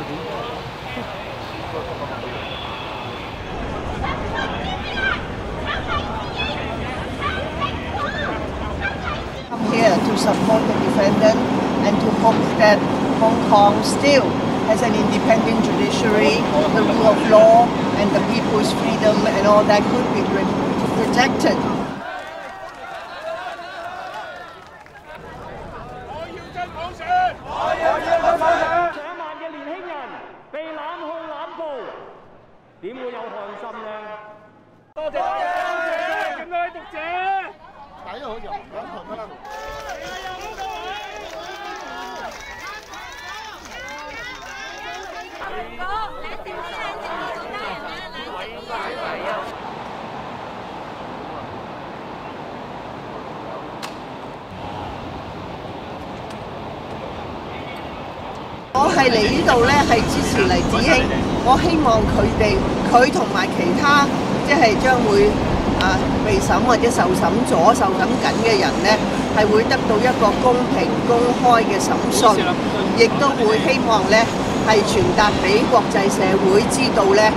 I'm here to support the defendant and to hope that Hong Kong still has an independent judiciary, the rule of law and the people's freedom and all that could be protected. Oh, 點會有寒心呢？多謝大家，咁多位讀者，大家好，又講台得啦。哥，你點睇政治做家人啊？你係啊。我係嚟呢度咧，係支持黎智英。我希望佢哋，佢同埋其他即係將會啊被審或者受審咗、受審緊嘅人咧，係會得到一個公平、公開嘅審訊，亦都會希望咧係傳達俾國際社會知道咧，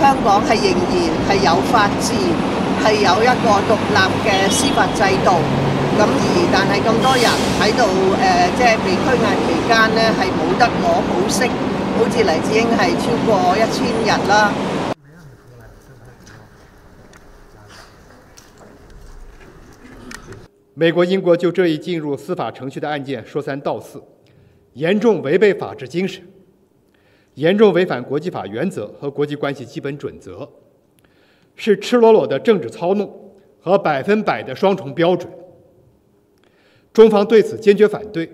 香港係仍然係有法治，係有一個獨立嘅司法制度。咁而但係咁多人喺度誒，即係被拘押期間咧，係冇得攞保釋，好似黎智英係超過一千日啦。美国、英国就这一进入司法程序的案件说三道四，严重违背法治精神，严重违反国际法原则和国际关系基本准则，是赤裸裸的政治操弄和百分百的双重标准。中方对此坚决反对。